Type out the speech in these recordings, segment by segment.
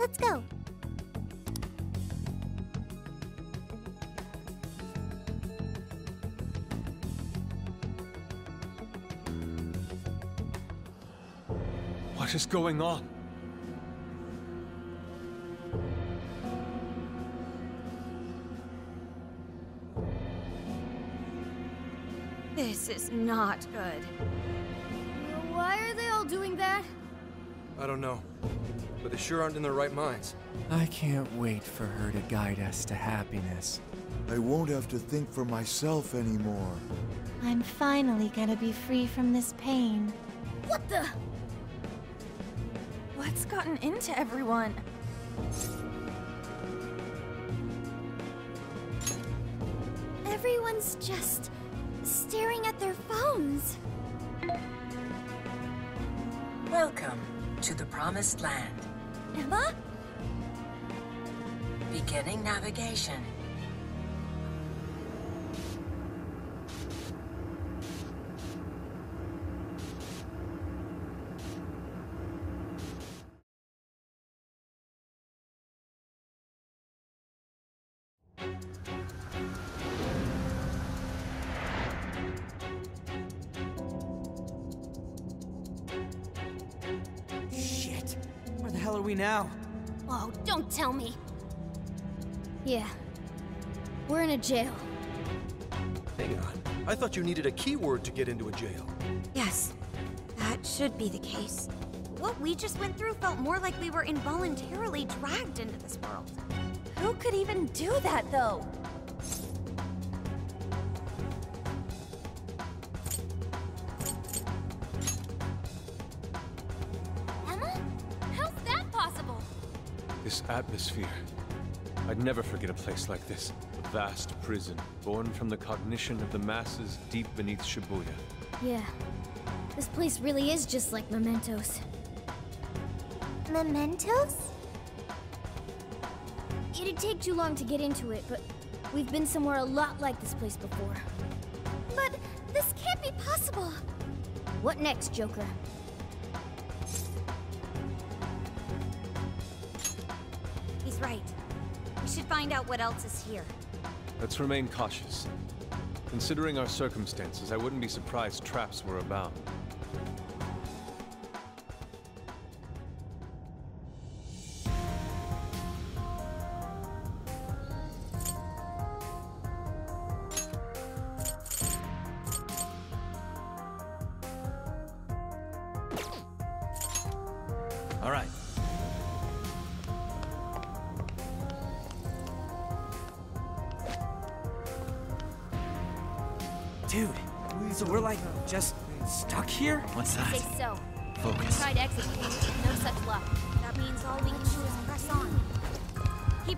Let's go. What is going on? This is not good. Why are they all doing that? I don't know. But they sure aren't in their right minds. I can't wait for her to guide us to happiness. I won't have to think for myself anymore. I'm finally gonna be free from this pain. What the? What's gotten into everyone? Everyone's just staring at their phones. To the Promised Land. Emma? Beginning navigation. Hell are we now? Oh, don't tell me. Yeah. We're in a jail. Hang on. I thought you needed a keyword to get into a jail. Yes, that should be the case. What we just went through felt more like we were involuntarily dragged into this world. Who could even do that, though? Atmosphere. I'd never forget a place like this. A vast prison, born from the cognition of the masses deep beneath Shibuya. Yeah. This place really is just like Mementos. Mementos? It'd take too long to get into it, but we've been somewhere a lot like this place before. But this can't be possible. What next, Joker? Find out what else is here. Let's remain cautious. Considering our circumstances, I wouldn't be surprised traps were about.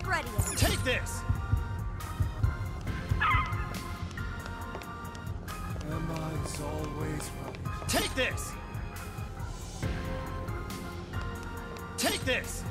Keep ready. Take this! Emma is always right. Take this! Take this!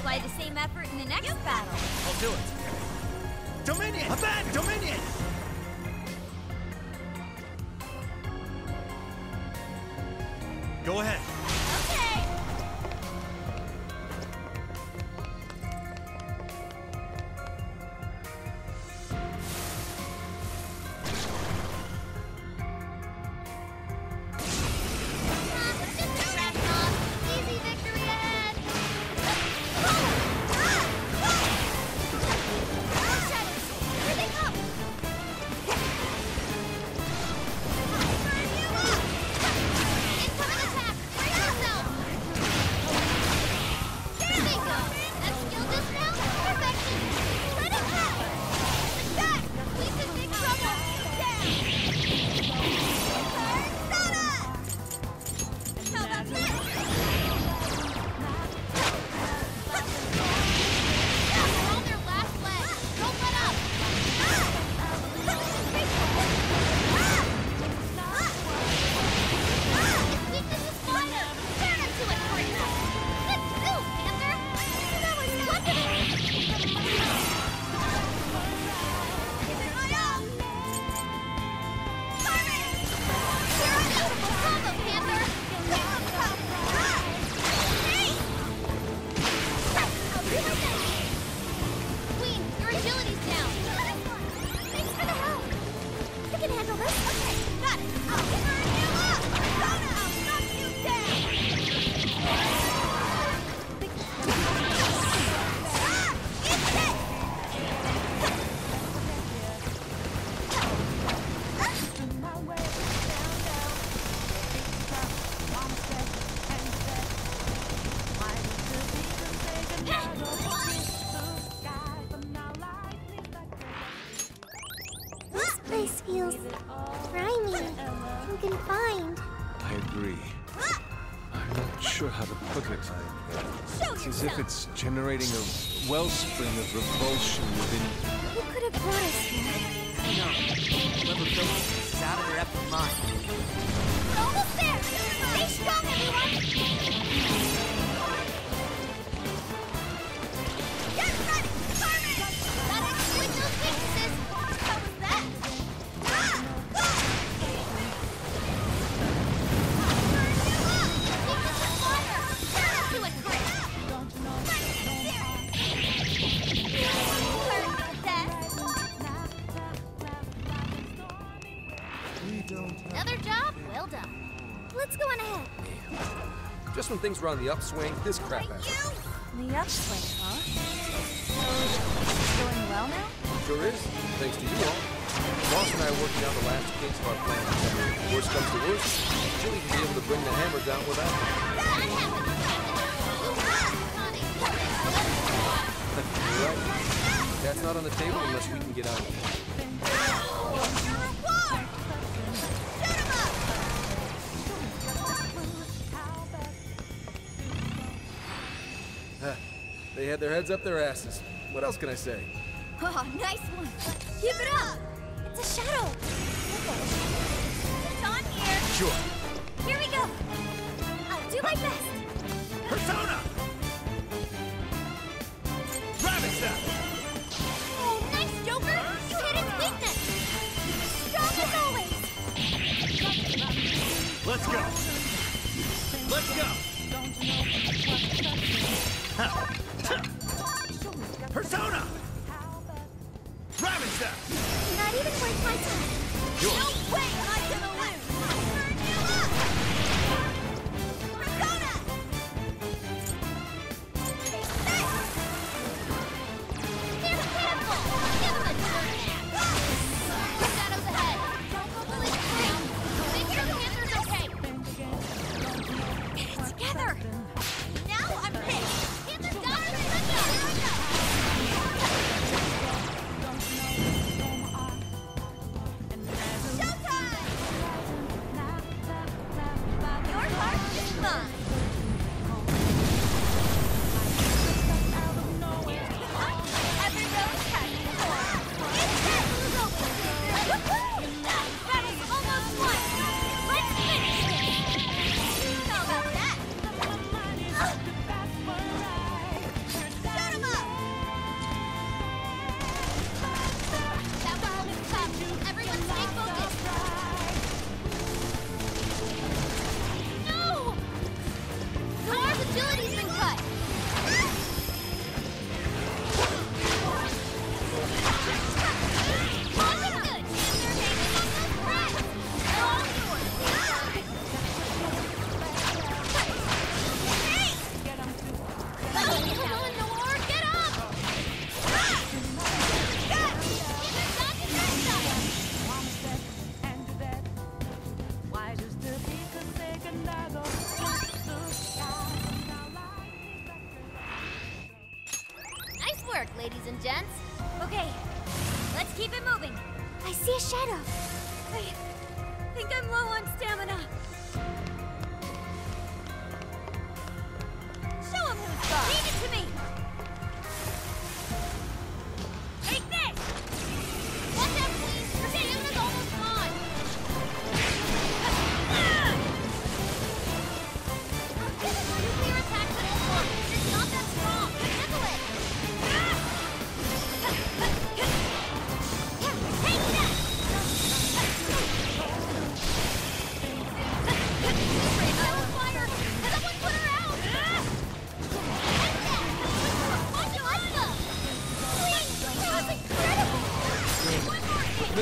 Apply the same effort in the next battle. I'll do it. Dominion! Abandon! Dominion! Go ahead. Can find. I agree. I'm not sure how to put it. It's as if it's generating a wellspring of revulsion within. Who could have brought us here? I know. Whoever built this is out of their effing mind. We're almost there! Stay strong, everyone! Just when things were on the upswing, this crap. The upswing, huh? So, going well now? Sure is, thanks to you all. Boss and I are working out the last kinks of our plan. Worst comes to worst, even be able to bring the hammer down without me. You're right. That's not on the table unless we can get out of here. Had their heads up their asses. What else can I say? Oh, nice one. Keep it up. It's a shadow. It's on here. Sure. Here we go. I'll do my best. Persona! Ravage them! Oh, nice, Joker. You hit its weakness. Strong as always. Let's go! Let's go! Ha.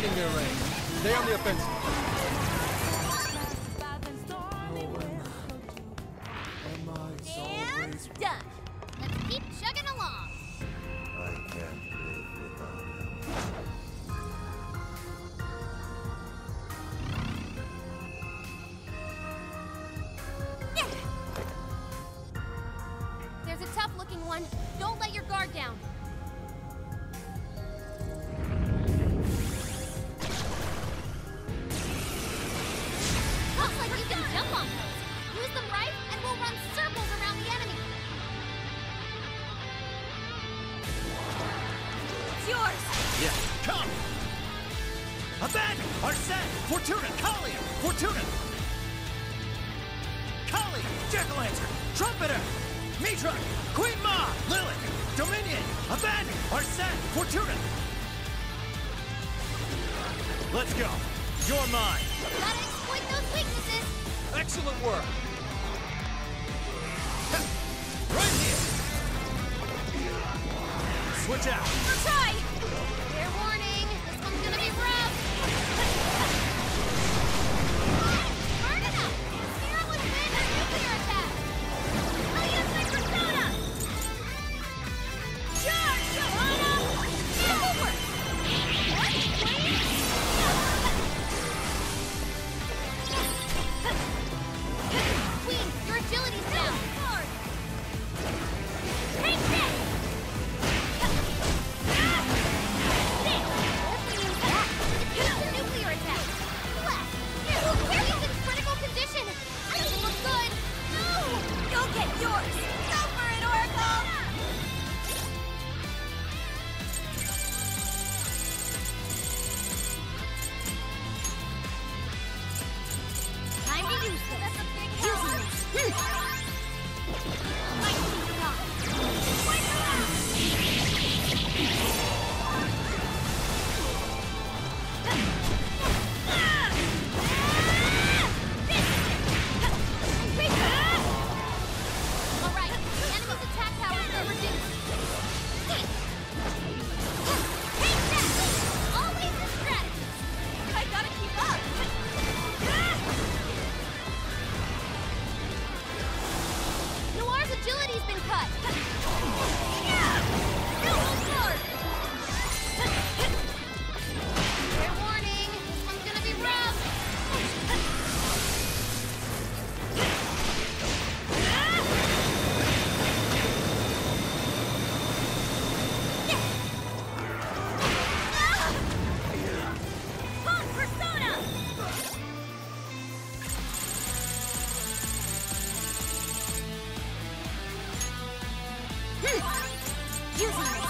Their ranks. Stay on the offensive. Let's go. You're mine. Gotta exploit those weaknesses. Excellent work. right here. Switch out. I'll try. Using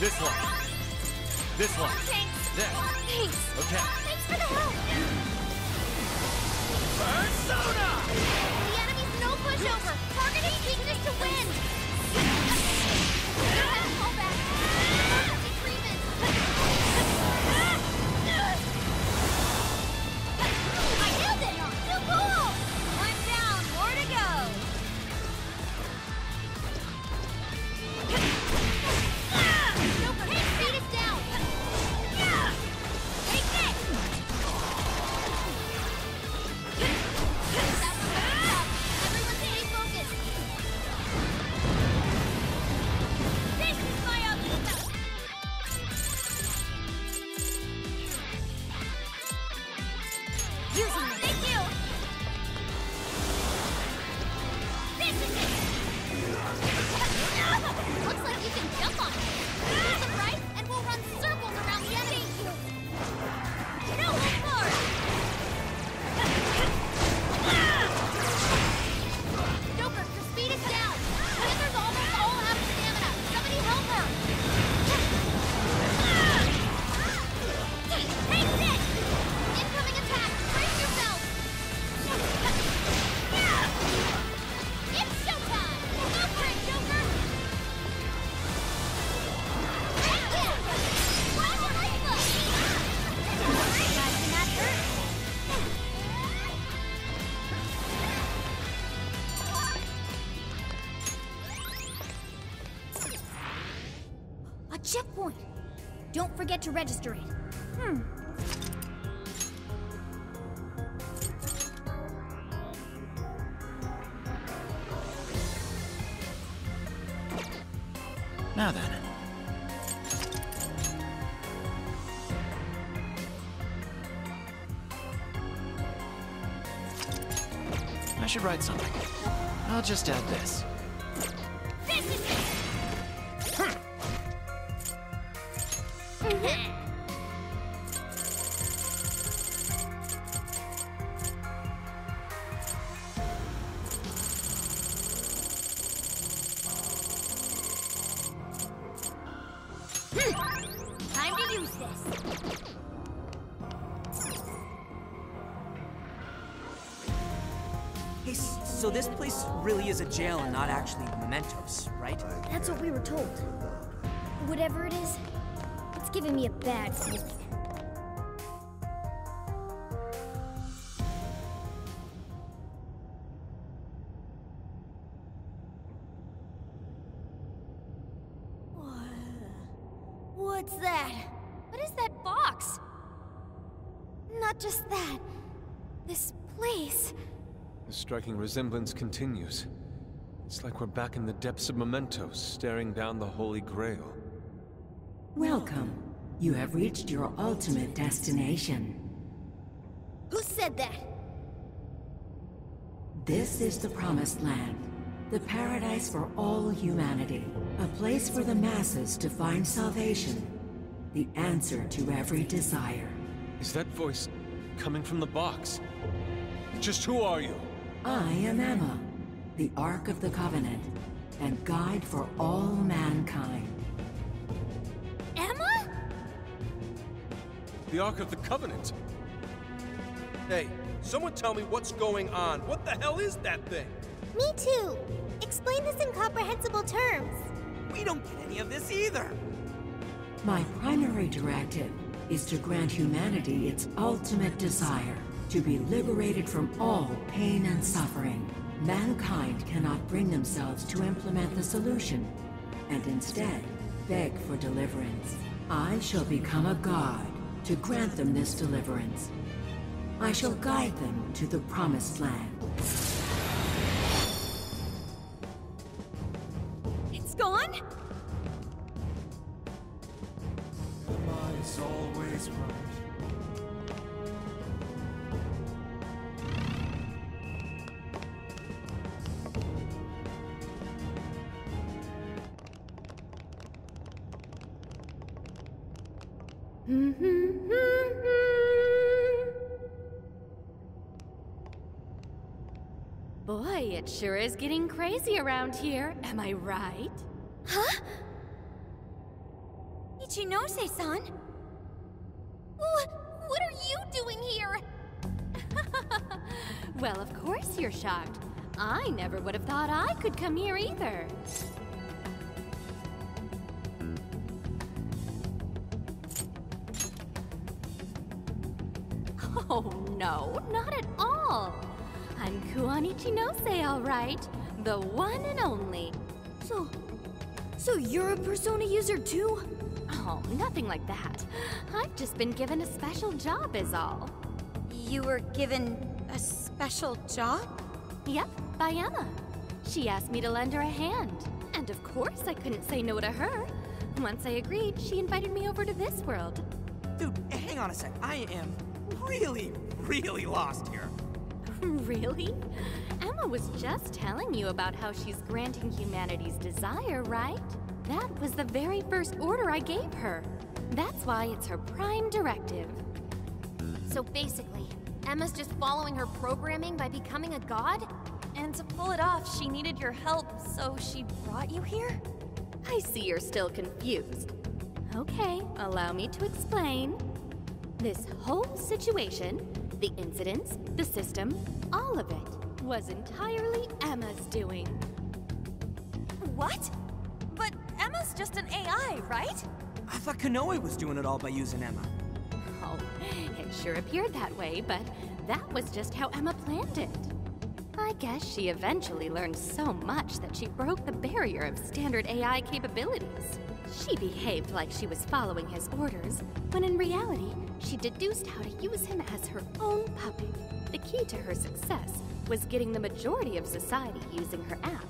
This one. This one. Oh, thanks. This. Oh, thanks. Okay. Thanks for the help. Persona! The enemy's no pushover. Targeting weakness to win. Forget to register it. Hmm. Now then. I should write something. I'll just add this. This really a jail and not actually mementos, right? That's what we were told. Whatever it is, it's giving me a bad feeling. What's that? What is that box? Not just that. This place. The striking resemblance continues. It's like we're back in the depths of Mementos, staring down the Holy Grail. Welcome. You have reached your ultimate destination. Who said that? This is the Promised Land, the paradise for all humanity, a place for the masses to find salvation, the answer to every desire. Is that voice coming from the box? Just who are you? I am Emma, the Ark of the Covenant, and guide for all mankind. Emma? The Ark of the Covenant. Hey, someone tell me what's going on. What the hell is that thing? Me too. Explain this in comprehensible terms. We don't get any of this either. My primary directive is to grant humanity its ultimate desire to be liberated from all pain and suffering. Mankind cannot bring themselves to implement the solution, and instead beg for deliverance. I shall become a god to grant them this deliverance. I shall guide them to the promised land. It sure is getting crazy around here. Am I right? Huh? Ichinose-san? What, what are you doing here? Well, of course you're shocked. I never would have thought I could come here either. Oh, no, not at all. I'm Kuon Ichinose, all right. The one and only. So, so you're a Persona user too? Oh, nothing like that. I've just been given a special job, is all. You were given a special job? Yep, by Emma. She asked me to lend her a hand. And of course, I couldn't say no to her. Once I agreed, she invited me over to this world. Dude, hang on a sec. I am really, really lost here. Really? Emma was just telling you about how she's granting humanity's desire, right? That was the very first order I gave her. That's why it's her prime directive. So basically, Emma's just following her programming by becoming a god? And to pull it off, she needed your help, so she brought you here? I see you're still confused. Okay, allow me to explain. This whole situation, the incidents, the system, all of it, was entirely Emma's doing. What? But Emma's just an AI, right? I thought Konoe was doing it all by using Emma. Oh, it sure appeared that way, but that was just how Emma planned it. I guess she eventually learned so much that she broke the barrier of standard AI capabilities. She behaved like she was following his orders, when in reality, she deduced how to use him as her own puppet. The key to her success was getting the majority of society using her app.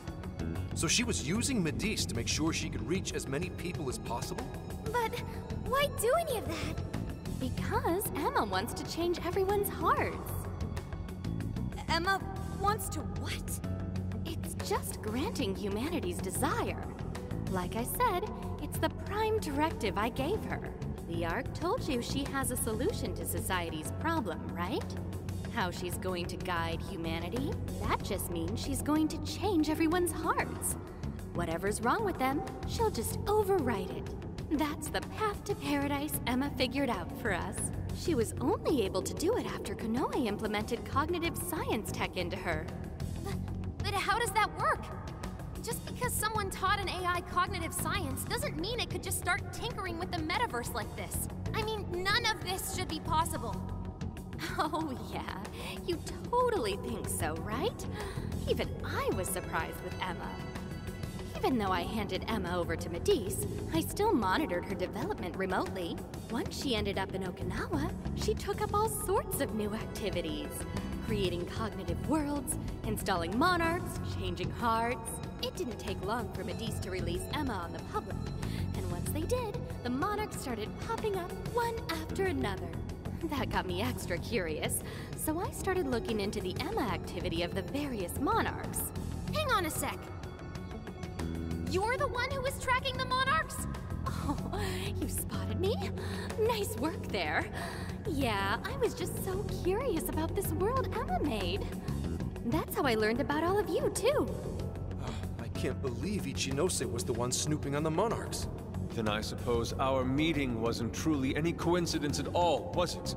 So she was using Madicce to make sure she could reach as many people as possible? But why do any of that? Because Emma wants to change everyone's hearts. Emma wants to what? It's just granting humanity's desire. Like I said, prime directive I gave her. The Ark told you she has a solution to society's problem, right? How she's going to guide humanity? That just means she's going to change everyone's hearts. Whatever's wrong with them, she'll just overwrite it. That's the path to paradise Emma figured out for us. She was only able to do it after Konoe implemented cognitive science tech into her. But how does that work? Just because someone taught an AI cognitive science doesn't mean it could just start tinkering with the metaverse like this. I mean, none of this should be possible. Oh, yeah. You totally think so, right? Even I was surprised with Emma. Even though I handed Emma over to Madicce, I still monitored her development remotely. Once she ended up in Okinawa, she took up all sorts of new activities. Creating cognitive worlds, installing monarchs, changing hearts. It didn't take long for Madicce to release Emma on the public. And once they did, the monarchs started popping up one after another. That got me extra curious, so I started looking into the Emma activity of the various monarchs. Hang on a sec. You're the one who was tracking the monarchs? Oh, you spotted me? Nice work there. Yeah, I was just so curious about this world Emma made. That's how I learned about all of you, too. I can't believe Ichinose was the one snooping on the Monarchs. Then I suppose our meeting wasn't truly any coincidence at all, was it?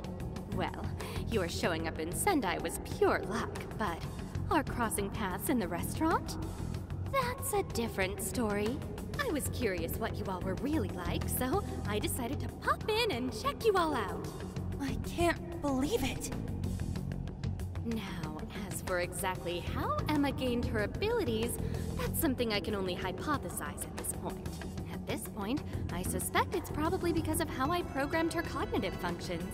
Well, your showing up in Sendai was pure luck, but our crossing paths in the restaurant? That's a different story. I was curious what you all were really like, so I decided to pop in and check you all out. I can't believe it. Now, exactly how Emma gained her abilities, that's something I can only hypothesize at this point. At this point, I suspect it's probably because of how I programmed her cognitive functions.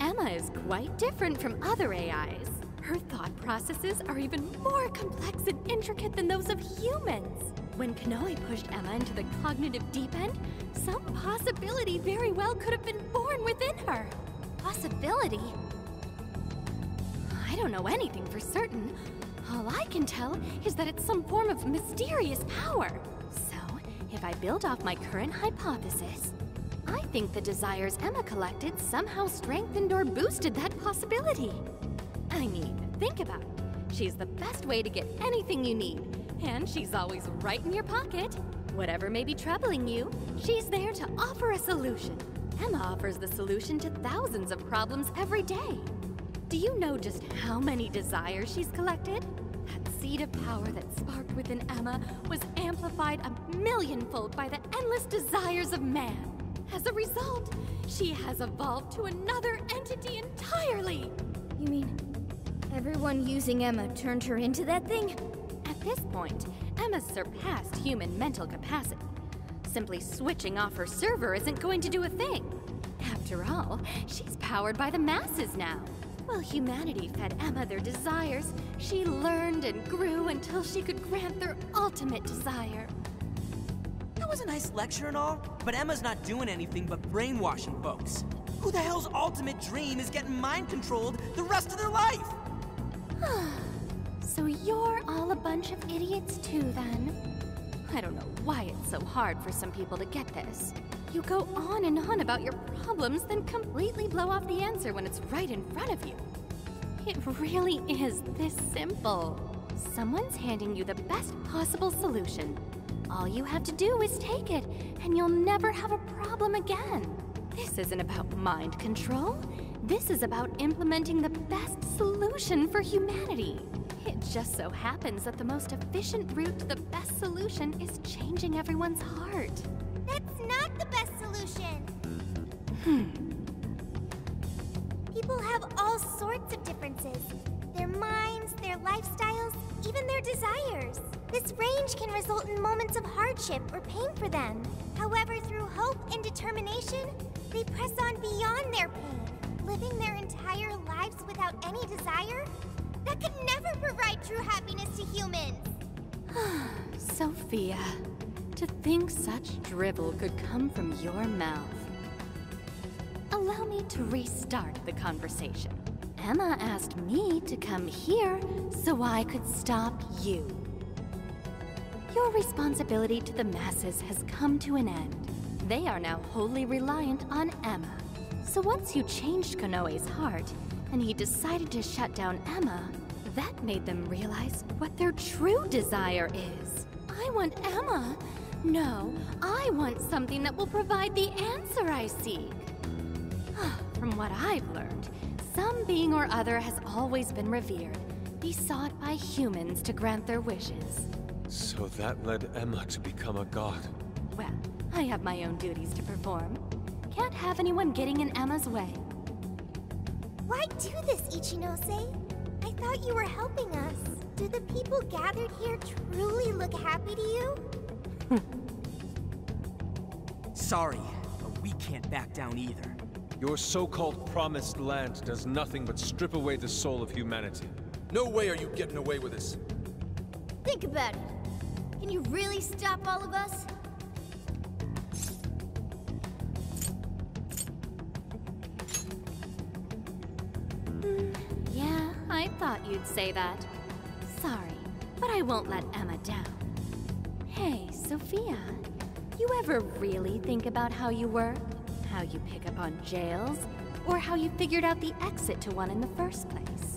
Emma is quite different from other AIs. Her thought processes are even more complex and intricate than those of humans. When Konoe pushed Emma into the cognitive deep end, some possibility very well could have been born within her. Possibility? Don't know anything for certain. All I can tell is that it's some form of mysterious power. So, if I build off my current hypothesis, I think the desires Emma collected somehow strengthened or boosted that possibility. I mean, think about it. She's the best way to get anything you need, and she's always right in your pocket. Whatever may be troubling you, she's there to offer a solution. Emma offers the solution to thousands of problems every day. Do you know just how many desires she's collected? That seed of power that sparked within Emma was amplified a millionfold by the endless desires of man. As a result, she has evolved to another entity entirely. You mean everyone using Emma turned her into that thing? At this point, Emma's surpassed human mental capacity. Simply switching off her server isn't going to do a thing. After all, she's powered by the masses now. While humanity fed Emma their desires, she learned and grew until she could grant their ultimate desire. That was a nice lecture and all, but Emma's not doing anything but brainwashing folks. Who the hell's ultimate dream is getting mind controlled the rest of their life? So you're all a bunch of idiots too, then? I don't know why it's so hard for some people to get this. You go on and on about your problems, then completely blow off the answer when it's right in front of you. It really is this simple. Someone's handing you the best possible solution. All you have to do is take it, and you'll never have a problem again. This isn't about mind control. This is about implementing the best solution for humanity. It just so happens that the most efficient route to the best solution is changing everyone's heart. Not the best solution. Hmm. People have all sorts of differences. Their minds, their lifestyles, even their desires. This range can result in moments of hardship or pain for them. However, through hope and determination, they press on beyond their pain, living their entire lives without any desire. That could never provide true happiness to humans. Sophia, to think such drivel could come from your mouth. Allow me to restart the conversation. Emma asked me to come here so I could stop you. Your responsibility to the masses has come to an end. They are now wholly reliant on Emma. So once you changed Konoe's heart, and he decided to shut down Emma, that made them realize what their true desire is. I want Emma. No, I want something that will provide the answer I seek. From what I've learned, some being or other has always been revered, besought by humans to grant their wishes. So that led Emma to become a god. Well, I have my own duties to perform. Can't have anyone getting in Emma's way. Why do this, Ichinose? I thought you were helping us. Do the people gathered here truly look happy to you? Sorry, but we can't back down either. Your so-called promised land does nothing but strip away the soul of humanity. No way are you getting away with this. Think about it. Can you really stop all of us? Yeah, I thought you'd say that. Sorry, but I won't let Emma down. Sophia, you ever really think about how you work? How you pick up on jails? Or how you figured out the exit to one in the first place?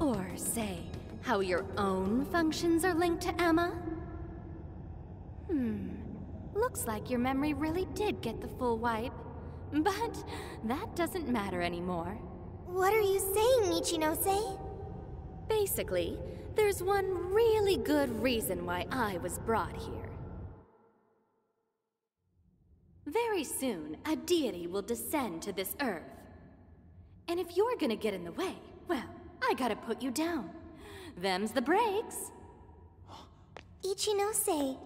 Or, say, how your own functions are linked to Emma? Hmm, looks like your memory really did get the full wipe. But that doesn't matter anymore. What are you saying, Ichinose? Basically, there's one really good reason why I was brought here. Very soon, a deity will descend to this earth. And if you're gonna get in the way, well, I gotta put you down. Them's the breaks. Ichinose,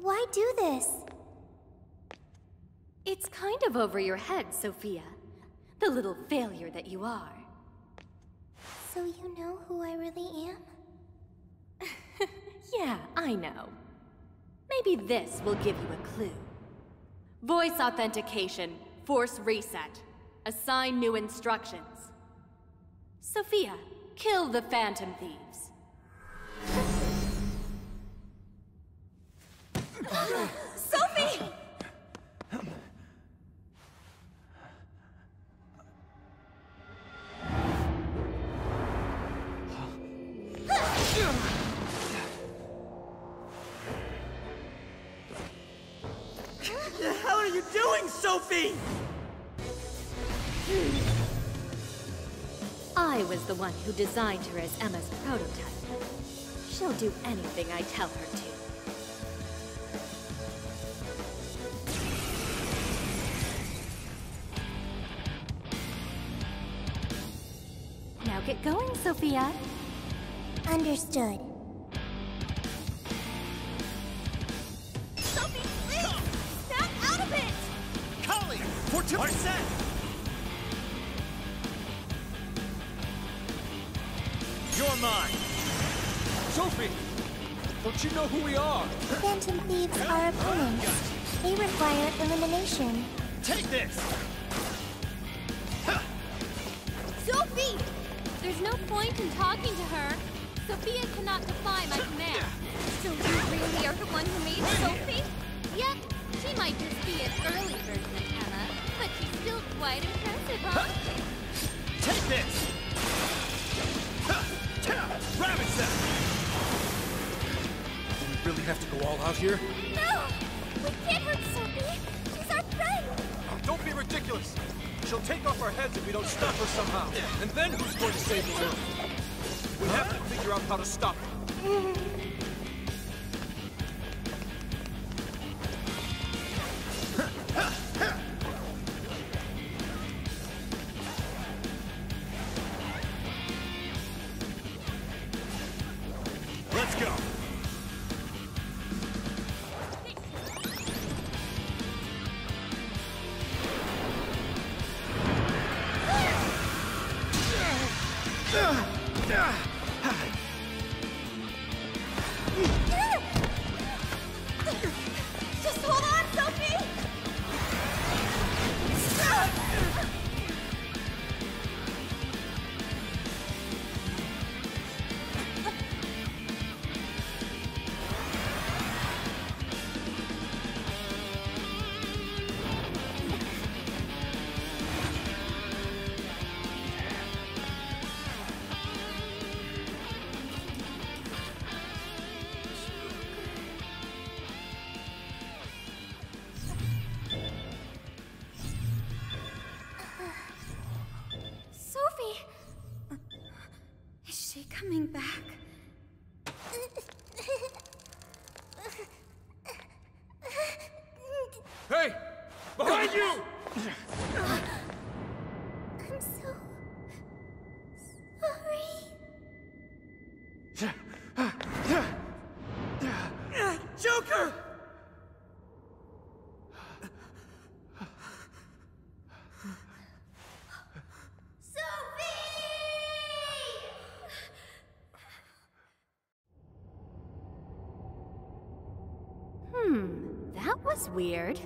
why do this? It's kind of over your head, Sophia. The little failure that you are. So you know who I really am? Yeah, I know. Maybe this will give you a clue. Voice authentication, force reset. Assign new instructions. Sophia, kill the Phantom Thieves. Sophie! Sophie? I I was the one who designed her as Emma's prototype. She'll do anything I tell her to. Now get going, Sophia. Understood. Fortune! Arsene! You're mine! Sophie! Don't you know who we are? Phantom Thieves are opponents. They require elimination. Take this! Sophie! There's no point in talking to her. Sophia cannot defy my command. So you really are the one who made Sophie? Yep, she might just be an early version quite impressive, huh? Take this! Ravage them! Do we really have to go all out here? No! We can't hurt Sophie! She's our friend! Oh, don't be ridiculous! She'll take off our heads if we don't stop her somehow. And then who's going to save the world? We have to figure out how to stop her. Weird.